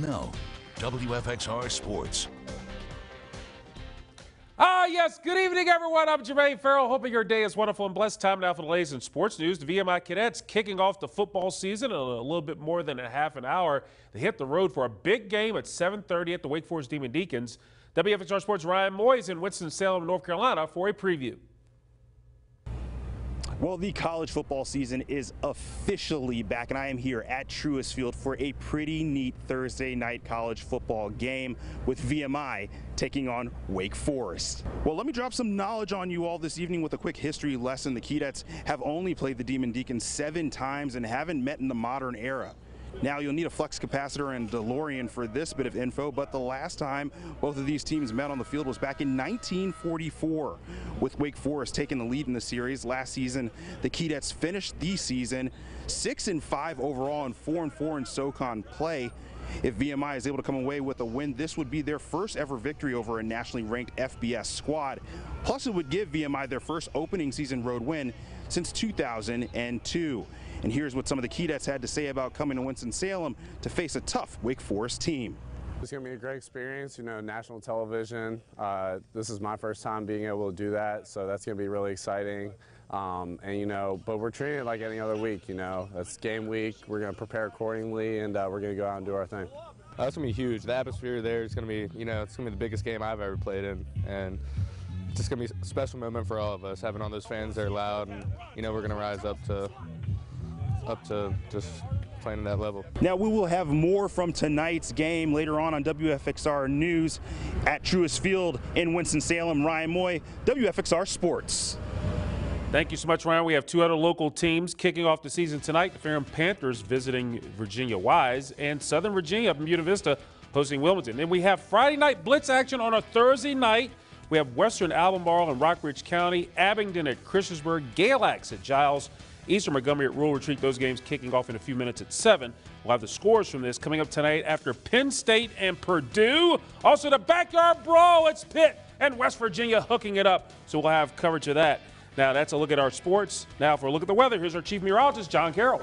No. WFXR Sports. Ah, yes. Good evening, everyone. I'm Jermaine Farrell. Hoping your day is wonderful and blessed. Time now for the latest in sports news. The VMI Keydets kicking off the football season in a little bit more than a half an hour. They hit the road for a big game at 7:30 at the Wake Forest Demon Deacons. WFXR Sports Ryan Moye's in Winston-Salem, North Carolina for a preview. Well, the college football season is officially back, and I am here at Truist Field for a pretty neat Thursday night college football game with VMI taking on Wake Forest. Well, let me drop some knowledge on you all this evening with a quick history lesson. The Keydets have only played the Demon Deacons seven times and haven't met in the modern era. Now you'll need a flux capacitor and DeLorean for this bit of info, but the last time both of these teams met on the field was back in 1944 with Wake Forest taking the lead in the series. Last season, the Keydets finished the season 6 and 5 overall and 4 and 4 in SoCon play. If VMI is able to come away with a win, this would be their first ever victory over a nationally ranked FBS squad. Plus, it would give VMI their first opening season road win since 2002. And here's what some of the Keydets had to say about coming to Winston-Salem to face a tough Wake Forest team. It's going to be a great experience, you know, national television. Uh, this is my first time being able to do that, so that's going to be really exciting. Um, and, you know, but we're treating it like any other week, you know. It's game week. We're going to prepare accordingly, and uh, we're going to go out and do our thing. That's going to be huge. The atmosphere there is going to be, you know, it's going to be the biggest game I've ever played in. And it's just going to be a special moment for all of us, having all those fans there loud. And, you know, we're going to rise up to up to just playing that level. Now we will have more from tonight's game later on on WFXR News at Truist Field in Winston-Salem. Ryan Moye, WFXR Sports. Thank you so much, Ryan. We have two other local teams kicking off the season tonight. The Ferrum Panthers visiting Virginia Wise and Southern Virginia up in Buena Vista hosting Wilmington. Then we have Friday night blitz action on a Thursday night. We have Western Albemarle and Rockbridge County, Abingdon at Christiansburg, Galax at Giles, Eastern Montgomery at Rural Retreat. Those games kicking off in a few minutes at 7. We'll have the scores from this coming up tonight after Penn State and Purdue. Also, the backyard brawl. It's Pitt and West Virginia hooking it up. So we'll have coverage of that. Now, that's a look at our sports. Now, for a look at the weather, here's our chief meteorologist, John Carroll.